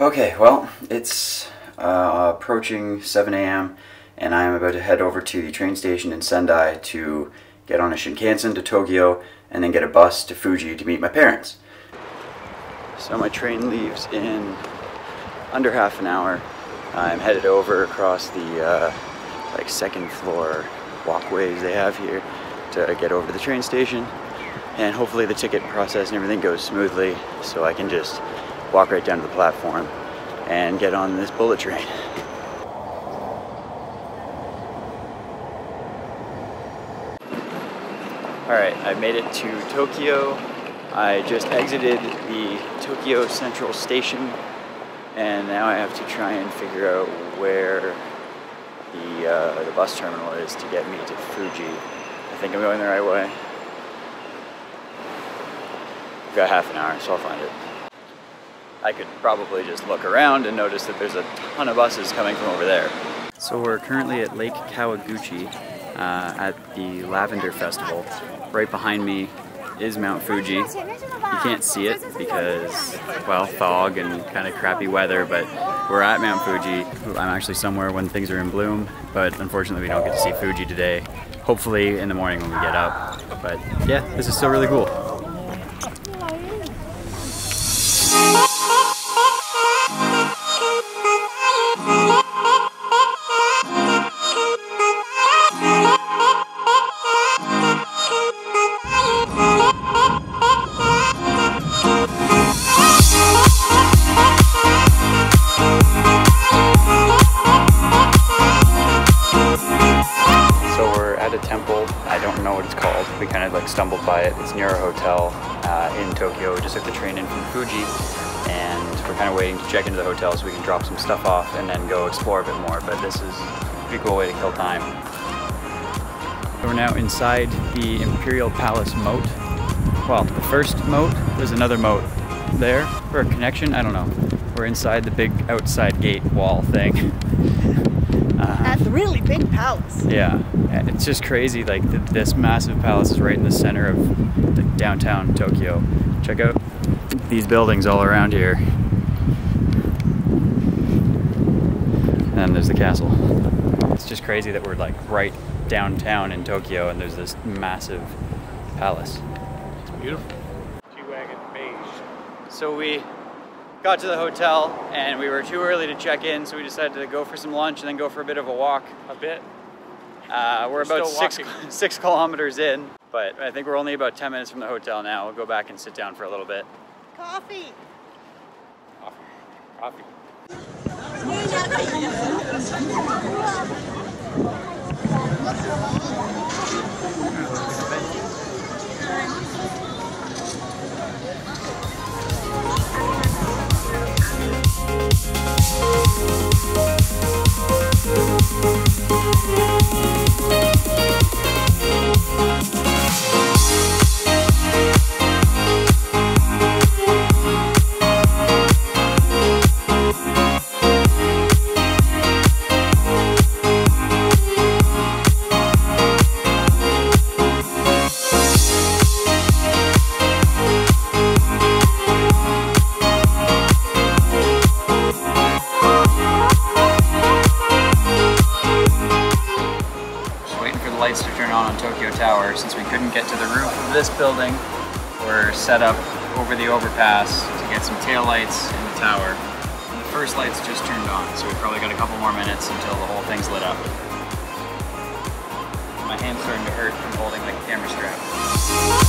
Okay, well, it's uh, approaching 7 a.m. and I'm about to head over to the train station in Sendai to get on a Shinkansen to Tokyo and then get a bus to Fuji to meet my parents. So my train leaves in under half an hour. I'm headed over across the uh, like second floor walkways they have here to get over to the train station and hopefully the ticket process and everything goes smoothly so I can just walk right down to the platform and get on this bullet train. Alright, I made it to Tokyo. I just exited the Tokyo Central Station and now I have to try and figure out where the, uh, the bus terminal is to get me to Fuji. I think I'm going the right way. I've got half an hour, so I'll find it. I could probably just look around and notice that there's a ton of buses coming from over there. So we're currently at Lake Kawaguchi uh, at the Lavender Festival. Right behind me is Mount Fuji. You can't see it because, well, fog and kind of crappy weather, but we're at Mount Fuji. I'm actually somewhere when things are in bloom, but unfortunately we don't get to see Fuji today. Hopefully in the morning when we get up. But yeah, this is still really cool. Stumbled by it. It's near a hotel uh, in Tokyo. We just took the train in from Fuji and we're kind of waiting to check into the hotel so we can drop some stuff off and then go explore a bit more. But this is a pretty cool way to kill time. We're now inside the Imperial Palace moat. Well, the first moat, there's another moat there for a connection, I don't know. We're inside the big outside gate wall thing. Uh, At the really big palace. Yeah, it's just crazy. Like th this massive palace is right in the center of the downtown Tokyo. Check out these buildings all around here. And there's the castle. It's just crazy that we're like right downtown in Tokyo and there's this massive palace. It's beautiful. G-Wagon beige. So we got to the hotel and we were too early to check in, so we decided to go for some lunch and then go for a bit of a walk. A bit? Uh, we're, we're about six, six kilometers in, but I think we're only about 10 minutes from the hotel now. We'll go back and sit down for a little bit. Coffee. Coffee. Coffee. This building We're set up over the overpass to get some tail lights in the tower. And the first light's just turned on, so we've probably got a couple more minutes until the whole thing's lit up. My hand's starting to hurt from holding the camera strap.